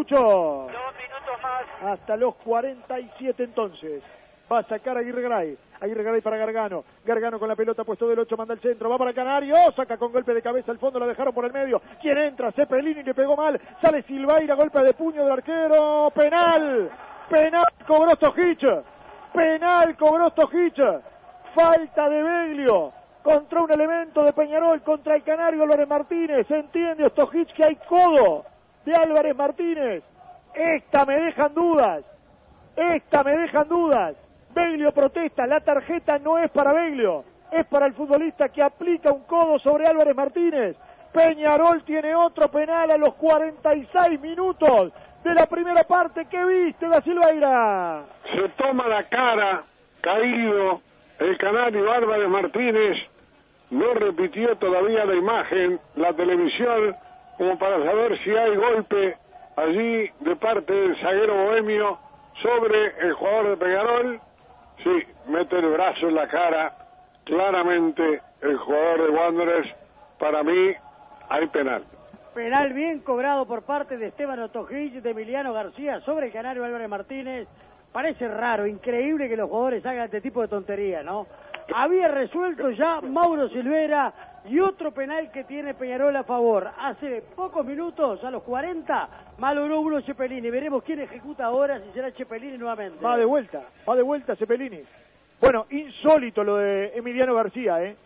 escucho. Dos minutos más. Hasta los 47 entonces. Va a sacar a Aguirre Garay. Aguirre Garay para Gargano. Gargano con la pelota puesto del 8, manda al centro. Va para Canario. Saca con golpe de cabeza al fondo. La dejaron por el medio. ¿Quién entra? Cepelini le pegó mal. Sale Silvaira. Golpe de puño del arquero. Penal. Penal cobró Stojic. Penal cobró Stojic. Falta de Beglio. Contra un elemento de Peñarol. Contra el Canario Álvarez Martínez. ¿Se entiende Stojic que hay codo de Álvarez Martínez? Esta me dejan dudas. Esta me dejan dudas. Beglio protesta, la tarjeta no es para Beglio, es para el futbolista que aplica un codo sobre Álvarez Martínez. Peñarol tiene otro penal a los 46 minutos de la primera parte. ¿Qué viste, da Silveira? Se toma la cara, caído, el canario Álvarez Martínez. No repitió todavía la imagen, la televisión, como para saber si hay golpe allí de parte del zaguero bohemio sobre el jugador de Peñarol. Sí, mete el brazo en la cara. Claramente el jugador de Wanderers, para mí, hay penal. Penal bien cobrado por parte de Esteban Otojic, de Emiliano García, sobre el canario Álvarez Martínez. Parece raro, increíble que los jugadores hagan este tipo de tontería, ¿no? Había resuelto ya Mauro Silvera y otro penal que tiene Peñarol a favor. Hace pocos minutos, a los 40, malogró uno Cepelini. Veremos quién ejecuta ahora, si será Cepelini nuevamente. Va de vuelta, va de vuelta Cepelini. Bueno, insólito lo de Emiliano García, ¿eh?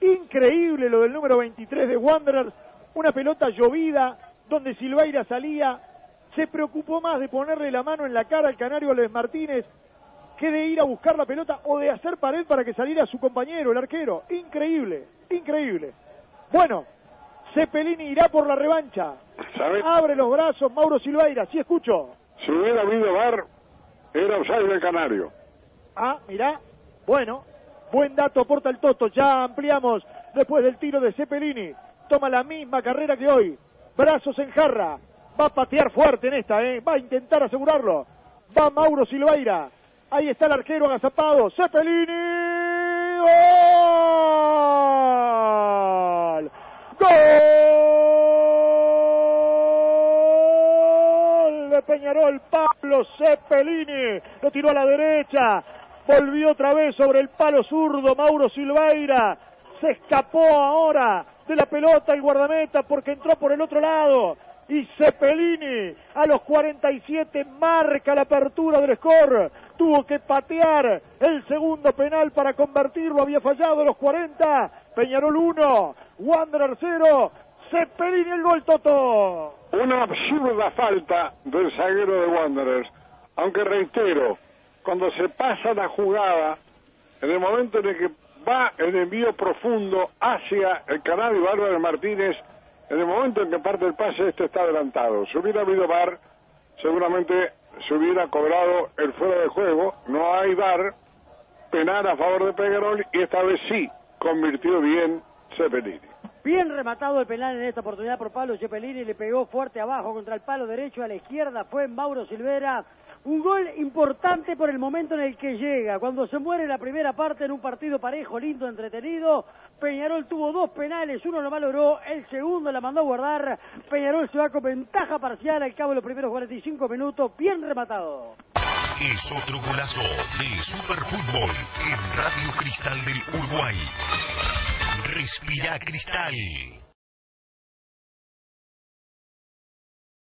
Increíble lo del número 23 de Wanderers. Una pelota llovida, donde Silveira salía. Se preocupó más de ponerle la mano en la cara al canario Álvarez Martínez que de ir a buscar la pelota o de hacer pared para que saliera su compañero, el arquero. Increíble, increíble. Bueno, Cepelini irá por la revancha. ¿Sabe? Abre los brazos Mauro Silveira, sí escucho. Si hubiera habido bar, era usar del canario. Ah, mirá. Bueno, buen dato aporta el Toto. Ya ampliamos después del tiro de Cepelini. Toma la misma carrera que hoy. Brazos en jarra. Va a patear fuerte en esta, ¿eh? Va a intentar asegurarlo. Va Mauro Silveira. Ahí está el arquero agazapado. Cepelini. ¡Gol! ¡Gol! De Peñarol, Pablo Cepelini. Lo tiró a la derecha. Volvió otra vez sobre el palo zurdo. Mauro Silveira. Se escapó ahora de la pelota el guardameta porque entró por el otro lado y Cepelini a los 47 marca la apertura del score. Tuvo que patear el segundo penal para convertirlo. Había fallado los 40. Peñarol 1, Wanderer 0. Cepelini el gol Toto. Una absurda falta del zaguero de Wanderers. Aunque reitero, cuando se pasa la jugada, en el momento en el que va el envío profundo hacia el canal de Álvarez Martínez, en el momento en que parte el pase, este está adelantado. Si hubiera habido VAR, seguramente se hubiera cobrado el fuera de juego. No hay VAR, penal a favor de Peñarol y esta vez sí convirtió bien Cepelini. Bien rematado el penal en esta oportunidad por Pablo Cepelini, le pegó fuerte abajo contra el palo derecho a la izquierda, fue Mauro Silvera. Un gol importante por el momento en el que llega. Cuando se muere la primera parte en un partido parejo, lindo, entretenido, Peñarol tuvo dos penales, uno lo malogró, el segundo la mandó a guardar. Peñarol se va con ventaja parcial al cabo de los primeros 45 minutos, bien rematado. Es otro golazo del Superfútbol en Radio Cristal del Uruguay. Respira Cristal.